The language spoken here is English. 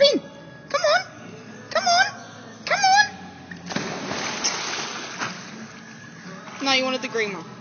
Hop in. Come on. Come on. Come on. No, you wanted the green one.